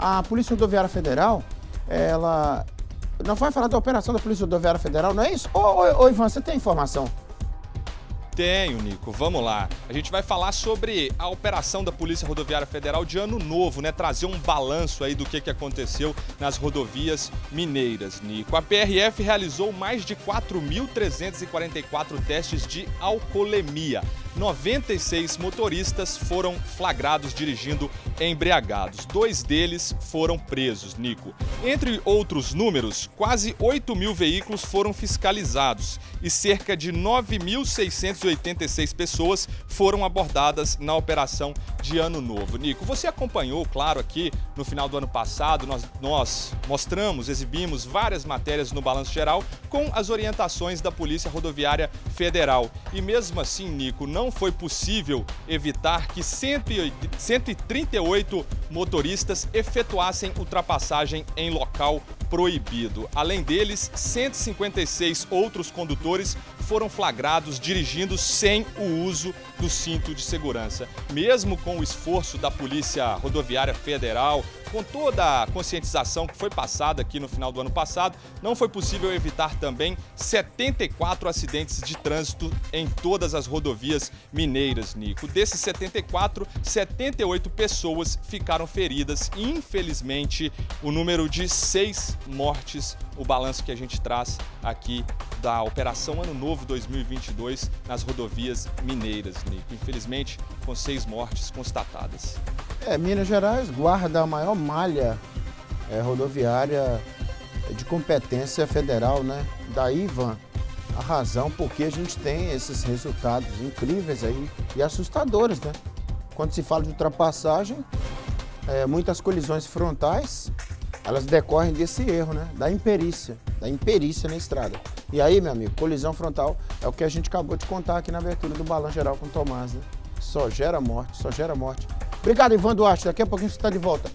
A Polícia Rodoviária Federal, ela. Não vai falar da operação da Polícia Rodoviária Federal, não é isso? Ô, ô, ô Ivan, você tem informação? Tenho, Nico. Vamos lá. A gente vai falar sobre a operação da Polícia Rodoviária Federal de ano novo, né? Trazer um balanço aí do que, que aconteceu nas rodovias mineiras, Nico. A PRF realizou mais de 4.344 testes de alcoolemia. 96 motoristas foram flagrados dirigindo embriagados. Dois deles foram presos, Nico. Entre outros números, quase 8 mil veículos foram fiscalizados e cerca de 9.686 pessoas foram abordadas na operação de Ano Novo. Nico, você acompanhou, claro, aqui no final do ano passado, nós, nós mostramos, exibimos várias matérias no Balanço Geral com as orientações da Polícia Rodoviária Federal. E mesmo assim, Nico, não foi possível evitar que 138 motoristas efetuassem ultrapassagem em local proibido. Além deles, 156 outros condutores foram flagrados dirigindo sem o uso do cinto de segurança. Mesmo com o esforço da Polícia Rodoviária Federal, com toda a conscientização que foi passada aqui no final do ano passado, não foi possível evitar também 74 acidentes de trânsito em todas as rodovias mineiras, Nico. Desses 74, 78 pessoas ficaram feridas e, infelizmente, o número de seis mortes, o balanço que a gente traz aqui da Operação Ano Novo 2022 nas rodovias mineiras, Nico. Infelizmente, com seis mortes constatadas. É, Minas Gerais guarda a maior malha é, rodoviária de competência federal, né? Daí, Ivan, a razão porque a gente tem esses resultados incríveis aí e assustadores, né? Quando se fala de ultrapassagem, é, muitas colisões frontais, elas decorrem desse erro, né? Da imperícia, da imperícia na estrada. E aí, meu amigo, colisão frontal é o que a gente acabou de contar aqui na abertura do Balão Geral com o Tomás, né? Só gera morte, só gera morte. Obrigado, Ivan Duarte. Daqui a pouquinho você está de volta.